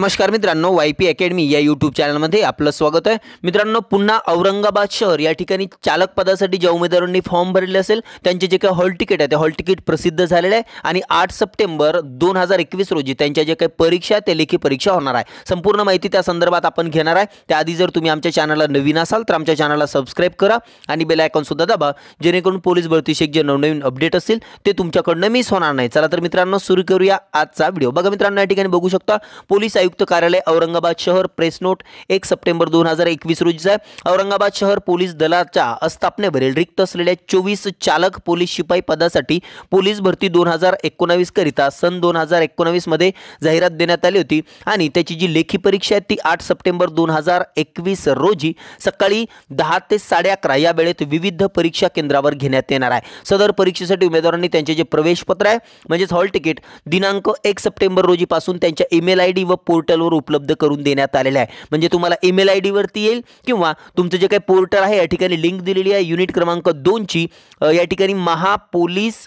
नमस्कार मित्रांनो Y P academy या यूट्यूब चॅनलमध्ये आपलं स्वागत आहे. मित्रांनो पुन्हा औरंगाबाद शहर या ठिकाणी चालक पदासाठी ज्या उमेदवारांनी फॉर्म भरले असेल त्यांचे जे काही हॉल तिकीट आहे ते हॉल तिकीट प्रसिद्ध झालेले आहे आणि आठ सप्टेंबर दोन हजार एकवीस रोजी त्यांच्या जे काही परीक्षा आहे, त्या लेखी परीक्षा होणार आहे. संपूर्ण माहिती त्या संदर्भात आपण घेणार आहे. त्याआधी जर तुम्ही आमच्या चॅनलला नवीन असाल तर आमच्या चॅनलला सबस्क्राईब करा आणि बेल आयकॉनसुद्धा दाबा जेणेकरून पोलीस भरतीशी जे नवनवीन अपडेट असतील ते तुमच्याकडनं मिस होणार नाही. चला तर मित्रांनो सुरू करूया आजचा व्हिडिओ बघा मित्रांनो या ठिकाणी बघू शकता पोलीस आयुक्त कार्यालय औरंगाबाद शहर प्रेस नोट एक सप्टेंबर दोन हजार एकवीस रोजीचा आहे. औरंगाबाद शहर पोलीस दलाच्या अस्थापनेवरील रिक्त असलेल्या चोवीस चालक पोलीस शिपाई पदासाठी पोलीस भरती दोन हजार एकोणावीस करिता सन दोन हजार एकोणावीसमध्ये जाहिरात देण्यात आली होती. आणि त्याची जी लेखी परीक्षा आहे ती आठ सप्टेंबर दोन हजार एकवीस रोजी सकाळी दहा ते साडे अकरा या वेळेत विविध परीक्षा केंद्रावर घेण्यात येणार आहे. सदर परीक्षेसाठी उमेदवारांनी त्यांचे जे प्रवेशपत्र आहे म्हणजेच हॉल तिकीट दिनांक एक सप्टेंबर रोजीपासून त्यांच्या ईमेल आय डी व पोर्टलवर उपलब्ध करून देण्यात आलेलं आहे. म्हणजे तुम्हाला ईमेल आय डीवरती येईल किंवा तुमचं जे काही पोर्टल आहे या ठिकाणी लिंक दिलेली आहे. युनिट क्रमांक दोनची या ठिकाणी Mahapolice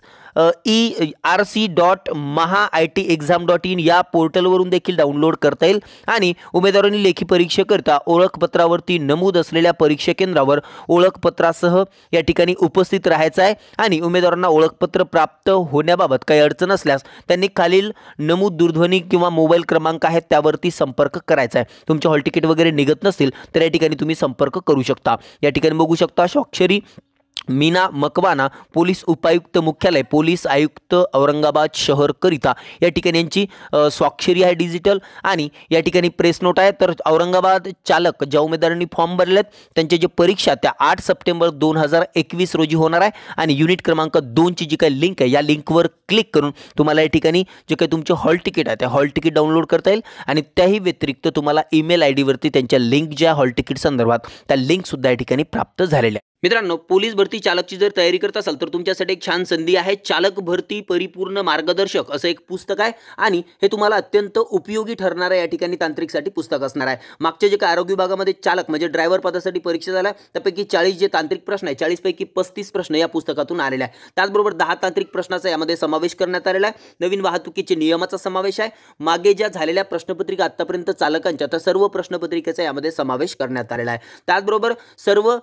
E R C dot Maha I T exam dot in या पोर्टलवरून देखील डाउनलोड करता येईल. आणि उमेदवारांनी लेखी परीक्षेकरता ओळखपत्रावरती नमूद असलेल्या परीक्षा केंद्रावर ओळखपत्रासह या ठिकाणी उपस्थित राहायचं आहे. आणि उमेदवारांना ओळखपत्र प्राप्त होण्याबाबत काही अडचण असल्यास त्यांनी खालील नमूद दूरध्वनी किंवा मोबाईल क्रमांक आहेत त्यावरती संपर्क करायचा आहे. तुमचे हॉल तिकीट वगैरे निघत नसतील तर या ठिकाणी तुम्ही संपर्क करू शकता. या ठिकाणी बघू शकता स्वाक्षरी मीना मकवाना पोलीस उपायुक्त मुख्यालय पोलीस आयुक्त औरंगाबाद शहरकरिता या ठिकाणी यांची स्वाक्षरी आहे डिजिटल आणि या ठिकाणी प्रेस नोट आहे. तर औरंगाबाद चालक ज्या उमेदवारांनी फॉर्म भरले आहेत त्यांच्या जे परीक्षा त्या आठ सप्टेंबर दोन हजार एकवीस रोजी होणार आहे. आणि युनिट क्रमांक दोनची जी काही लिंक आहे या लिंकवर क्लिक करून तुम्हाला या ठिकाणी जे काही तुमचे हॉल तिकीट आहे त्या हॉल तिकीट डाउनलोड करता येईल. आणि त्याही व्यतिरिक्त तुम्हाला ईमेल आय डीवरती त्यांच्या लिंक ज्या हॉल तिकीट संदर्भात त्या लिंकसुद्धा या ठिकाणी प्राप्त झालेल्या आहे मित्रांनो पोलीस भरती चालकची जर तयारी करत असाल तर तुमच्यासाठी एक छान संधी आहे चालक भरती परिपूर्ण मार्गदर्शक असं एक पुस्तक आहे. आणि हे तुम्हाला अत्यंत उपयोगी ठरणारं या ठिकाणी तांत्रिकसाठी पुस्तक असणार आहे. मागचे जे काय आरोग्य विभागामध्ये चालक म्हणजे ड्रायव्हर पदासाठी परीक्षा झाल्या त्यापैकी चाळीस जे तांत्रिक प्रश्न आहे चाळीसपैकी पस्तीस प्रश्न या पुस्तकातून आलेले आहे त्याचबरोबर दहा तांत्रिक प्रश्नाचा यामध्ये समावेश करण्यात आलेला आहे. नवीन वाहतुकीचे नियमाचा समावेश आहे. मागे ज्या झालेल्या प्रश्नपत्रिका आत्तापर्यंत चालकांच्या त्या सर्व प्रश्नपत्रिकेचा यामध्ये समावेश करण्यात आलेला आहे. त्याचबरोबर सर्व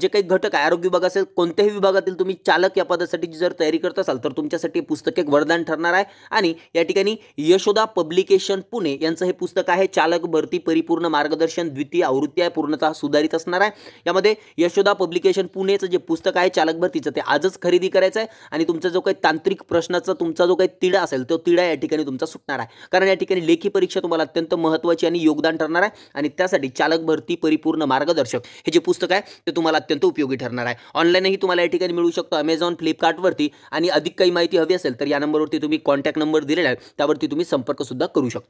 जे काही घटक आहे. आरोग्य विभाग असेल कोणत्याही विभागातील तुम्ही चालक या पदासाठी जर तयारी करत असाल तर तुमच्यासाठी पुस्तक एक वरदान ठरणार आहे. आणि या ठिकाणी यशोदा पब्लिकेशन पुणे यांचं हे पुस्तक आहे. चालक भरती परिपूर्ण मार्गदर्शन द्वितीय आवृत्ती आहे. पूर्णतः सुधारित असणार आहे. यामध्ये यशोदा पब्लिकेशन पुणेचं जे पुस्तक आहे चालक भरतीचं ते आजच खरेदी करायचं आहे. आणि तुमचा जो काही तांत्रिक प्रश्नाचा तुमचा जो काही तिढा असेल तो तिढा या ठिकाणी तुमचा सुटणार आहे. कारण या ठिकाणी लेखी परीक्षा तुम्हाला अत्यंत महत्त्वाची आणि योगदान ठरणार आहे. आणि त्यासाठी चालक भरती परिपूर्ण मार्गदर्शक हे जे पुस्तक आहे ते तुम्हाला अत्यंत उपयोग ठरणार आहे. ऑनलाईनही तुम्हाला या ठिकाणी मिळू शकतो अमेझॉन फ्लिपकार्टवरती आणि अधिक काही माहिती हवी असेल तर या नंबरवरती तुम्ही कॉन्टॅक्ट नंबर दिलेला आहे. त्यावरती तुम्ही संपर्कसुद्धा करू शकता.